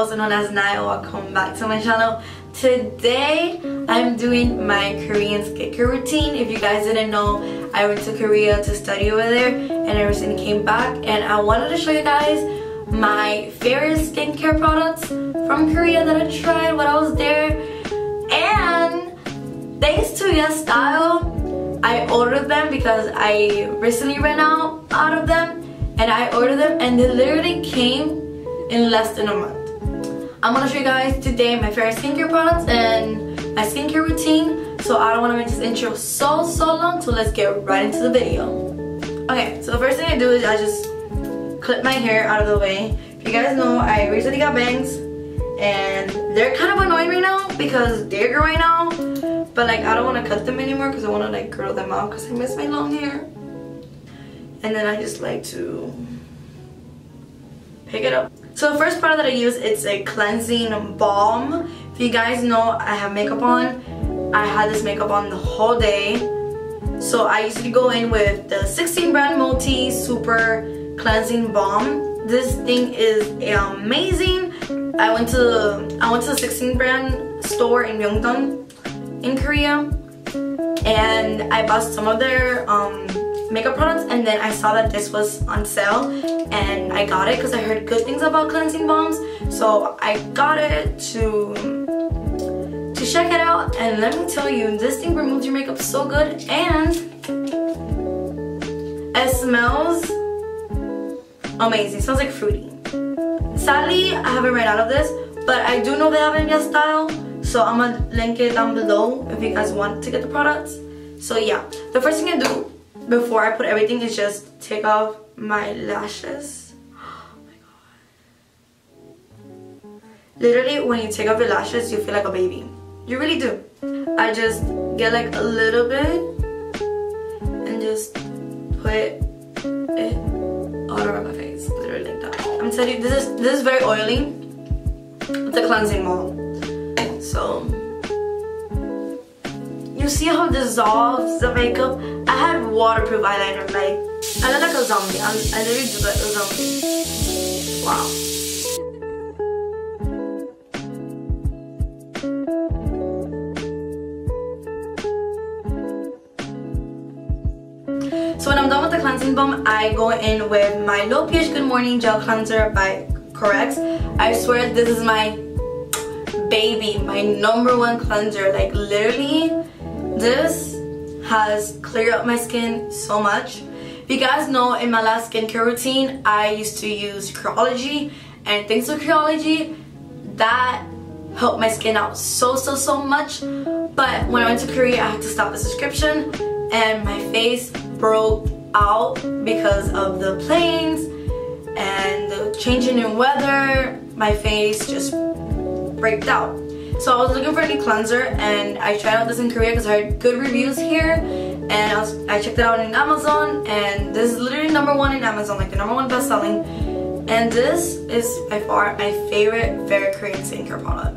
also known as Naya. Welcome back to my channel. Today, I'm doing my Korean skincare routine. If you guys didn't know, I went to Korea to study over there and I recently came back and I wanted to show you guys my favorite skincare products from Korea that I tried when I was there. And thanks to YesStyle, I ordered them because I recently ran out, out of them and I ordered them and they literally came in less than a month. I'm gonna show you guys today my favorite skincare products and my skincare routine. So I don't wanna make this intro so, so long, so let's get right into the video. Okay, so the first thing I do is I just clip my hair out of the way. If you guys know, I recently got bangs and they're kind of annoying right now because they're growing out. But like I don't wanna cut them anymore because I wanna like curl them out because I miss my long hair. And then I just like to pick it up. So the first product that I use, it's a cleansing balm. If you guys know I have makeup on, I had this makeup on the whole day. So I usually go in with the 16 brand multi super cleansing balm. This thing is amazing. I went to I went to the 16 brand store in Myeongdong in Korea and I bought some of their um, makeup products and then I saw that this was on sale and I got it because I heard good things about cleansing balms. So I got it to to check it out and let me tell you this thing removes your makeup so good and it smells amazing. It smells like fruity. Sadly I haven't ran out of this but I do know they have it in YesStyle so I'm gonna link it down below if you guys want to get the products. So yeah. The first thing I do before I put everything is just take off my lashes. Oh my god. Literally, when you take off your lashes, you feel like a baby. You really do. I just get like a little bit and just put it all over my face. Literally like that. I'm telling you, this is this is very oily. It's a cleansing balm. So you see how it dissolves the makeup? I had waterproof eyeliner, like, I look like a zombie. I'm, I literally do like a zombie. Wow. So when I'm done with the cleansing balm, I go in with my Low pH Good Morning Gel Cleanser by COSRX. I swear this is my baby, my number one cleanser. Like literally, this has cleared up my skin so much. If you guys know, in my last skincare routine, I used to use Curology, and thanks to Curology, that helped my skin out so, so, so much. But when I went to Korea, I had to stop the subscription, and my face broke out because of the planes and the changing in weather. My face just breaked out. So I was looking for a new cleanser and I tried out this in Korea because I heard good reviews here and I, was, I checked it out in Amazon and this is literally number one in Amazon, like the number one best selling. And this is by far my favorite favorite Korean skincare product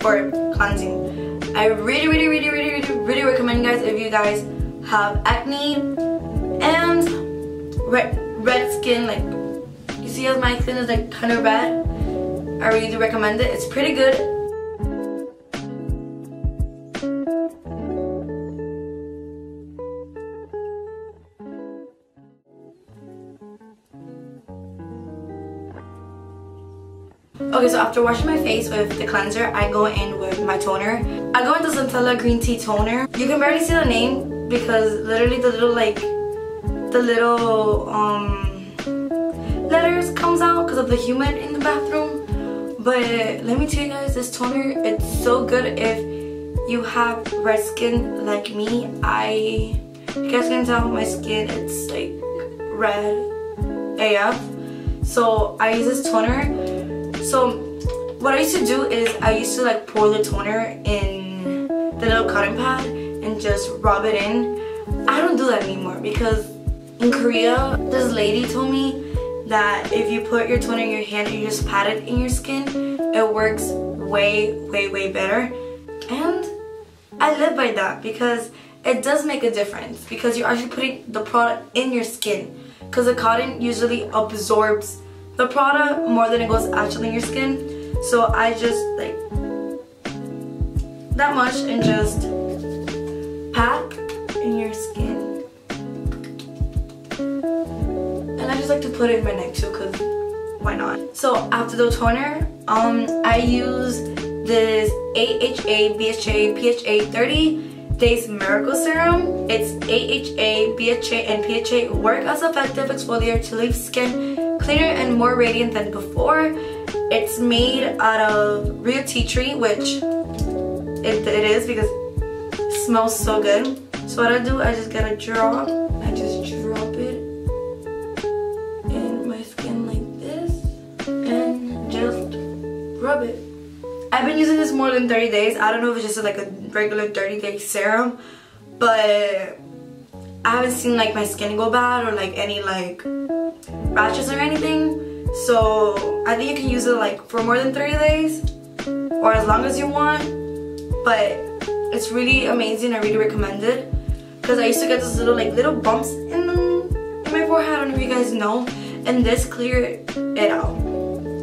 for cleansing. I really, really, really, really, really, really recommend you guys if you guys have acne and red, red skin, like you see how my skin is like kind of red. I really do recommend it. It's pretty good Okay, so after washing my face with the cleanser, I go in with my toner. I go into Centella Green Tea Toner. You can barely see the name because literally the little like, the little um, letters comes out because of the humid in the bathroom. But let me tell you guys, this toner, it's so good if you have red skin like me. I, you guys can tell my skin, it's like red AF. So I use this toner so what I used to do is I used to like pour the toner in the little cotton pad and just rub it in. I don't do that anymore because in Korea, this lady told me that if you put your toner in your hand and you just pat it in your skin, it works way, way, way better. And I live by that because it does make a difference because you're actually putting the product in your skin because the cotton usually absorbs the product more than it goes actually in your skin. So I just like that much and just pack in your skin. And I just like to put it in my neck too because why not? So after the toner, um, I use this AHA, BHA, PHA 30 Days Miracle Serum. It's AHA, BHA, and PHA work as effective exfoliator to leave skin cleaner and more radiant than before. It's made out of real tea tree, which it, it is because it smells so good. So what I do, I just get a drop. I just drop it in my skin like this and just rub it. I've been using this more than 30 days. I don't know if it's just like a regular 30 day serum, but I haven't seen like my skin go bad or like any like rashes or anything. So I think you can use it like for more than 30 days or as long as you want. But it's really amazing. I really recommend it because I used to get those little like little bumps in, the, in my forehead. I don't know if you guys know. And this cleared it out.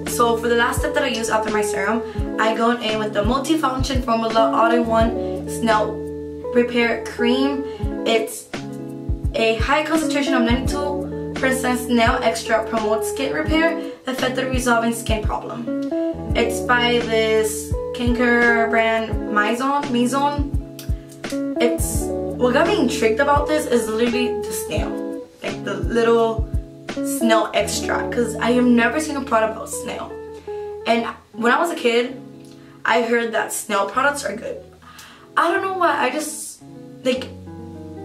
So for the last step that I use after my serum, I go in with the multi-function formula all-in-one snail repair cream. It's a high concentration of 92% snail extract promotes skin repair, effectively resolving skin problem. It's by this skincare brand Mizon. Mizon. It's what got me intrigued about this is literally the snail, like the little snail extract because I have never seen a product about snail. And when I was a kid, I heard that snail products are good. I don't know why, I just, like,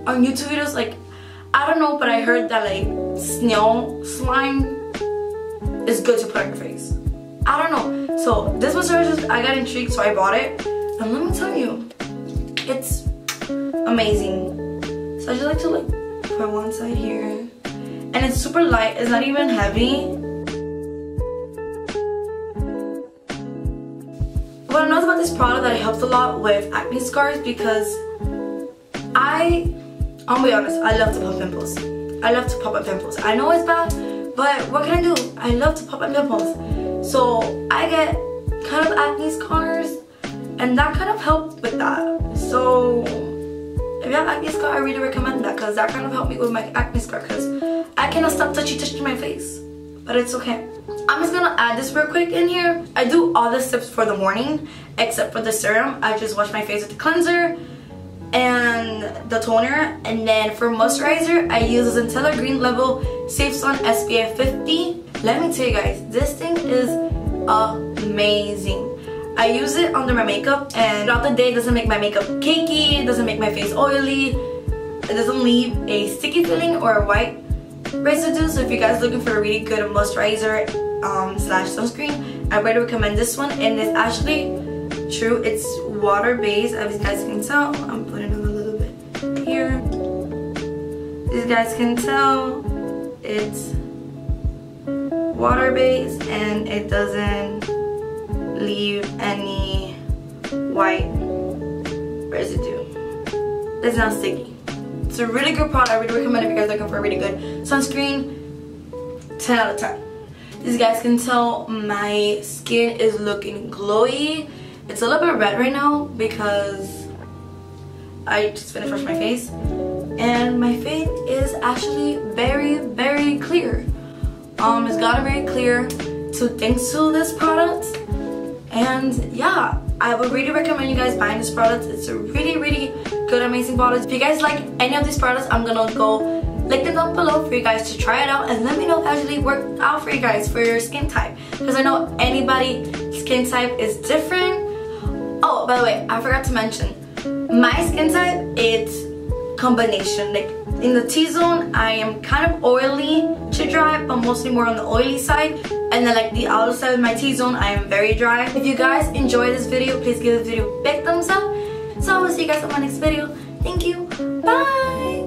on YouTube videos, like, I don't know, but I heard that, like, snail slime is good to put on your face. I don't know. So, this was moisturizer, I got intrigued, so I bought it. And let me tell you, it's amazing. So I just like to, like, put one side here and it's super light it's not even heavy what I know about this product that it helps a lot with acne scars because I I'll be honest I love to pop pimples I love to pop up pimples I know it's bad but what can I do I love to pop up pimples so I get kind of acne scars and that kind of helped with that so if you have acne scar I really recommend that because that kind of helped me with my acne scar because I cannot stop touchy touching my face. But it's okay. I'm just gonna add this real quick in here. I do all the steps for the morning except for the serum. I just wash my face with the cleanser and the toner. And then for moisturizer, I use the Centella Green Level Safe Sun SPF 50. Let me tell you guys, this thing is amazing. I use it under my makeup and throughout the day it doesn't make my makeup cakey, it doesn't make my face oily, it doesn't leave a sticky feeling or a white residue. So if you guys are looking for a really good moisturizer um, slash sunscreen, I really recommend this one. And it's actually true. It's water based. As you guys can tell, I'm putting a little bit here. As you guys can tell, it's water based and it doesn't leave any white residue. It's not sticky. It's a really good product. I really recommend if you guys are looking for a really good sunscreen. 10 out of 10. As you guys can tell, my skin is looking glowy. It's a little bit red right now because I just finished washing my face. And my face is actually very, very clear. Um, it's gotten very clear. So thanks to this product. And yeah, I would really recommend you guys buying this product. It's a really, really good, amazing product. If you guys like any of these products, I'm gonna go link them down below for you guys to try it out and let me know if it actually worked out for you guys for your skin type. Because I know anybody skin type is different. By the way, I forgot to mention, my skin type, it's combination. Like in the T-zone, I am kind of oily to dry, but mostly more on the oily side. And then like the outer side of my T-zone, I am very dry. If you guys enjoyed this video, please give this video a big thumbs up. So I will see you guys in my next video. Thank you. Bye.